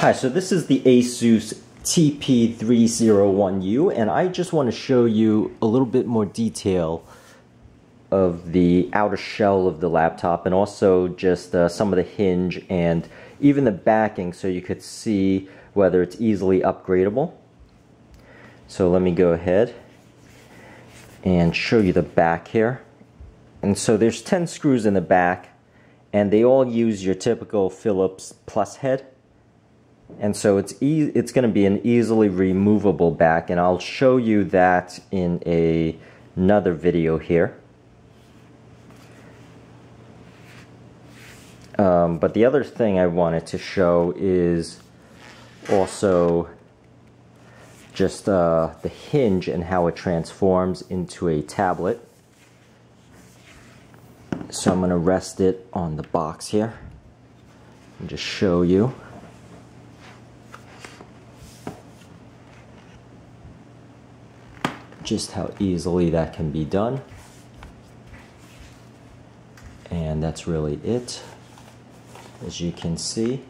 Hi, so this is the Asus TP301U and I just want to show you a little bit more detail of the outer shell of the laptop and also just uh, some of the hinge and even the backing so you could see whether it's easily upgradable. So let me go ahead and show you the back here. And so there's 10 screws in the back and they all use your typical Phillips plus head and so it's e it's going to be an easily removable back and I'll show you that in a another video here. Um, but the other thing I wanted to show is also just uh, the hinge and how it transforms into a tablet. So I'm going to rest it on the box here and just show you just how easily that can be done. And that's really it, as you can see.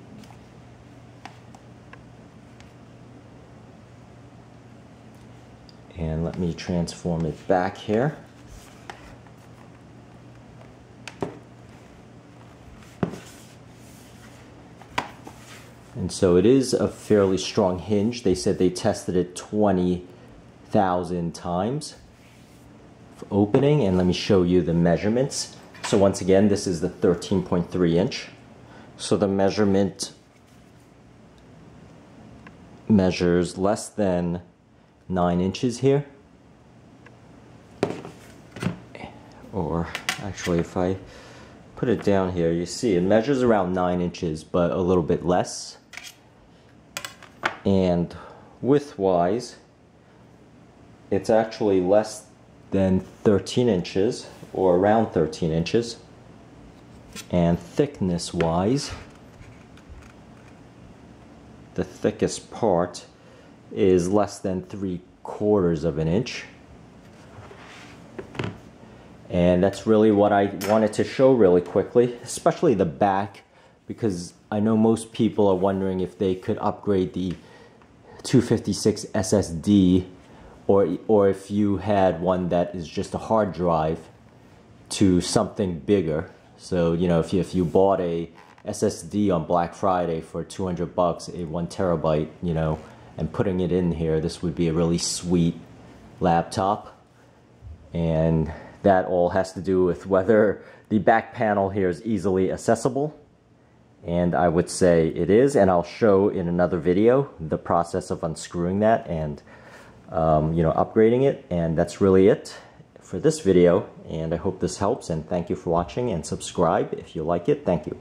And let me transform it back here. And so it is a fairly strong hinge. They said they tested it 20 thousand times opening and let me show you the measurements. So once again this is the 13.3 inch. So the measurement measures less than 9 inches here. Or actually if I put it down here you see it measures around 9 inches but a little bit less. And width wise it's actually less than 13 inches or around 13 inches. And thickness wise the thickest part is less than three quarters of an inch. And that's really what I wanted to show really quickly especially the back because I know most people are wondering if they could upgrade the 256 SSD or or if you had one that is just a hard drive to something bigger. So you know if you, if you bought a SSD on Black Friday for 200 bucks, a one terabyte, you know, and putting it in here, this would be a really sweet laptop. And that all has to do with whether the back panel here is easily accessible. And I would say it is, and I'll show in another video the process of unscrewing that and um, you know, upgrading it. And that's really it for this video. And I hope this helps. And thank you for watching and subscribe if you like it. Thank you.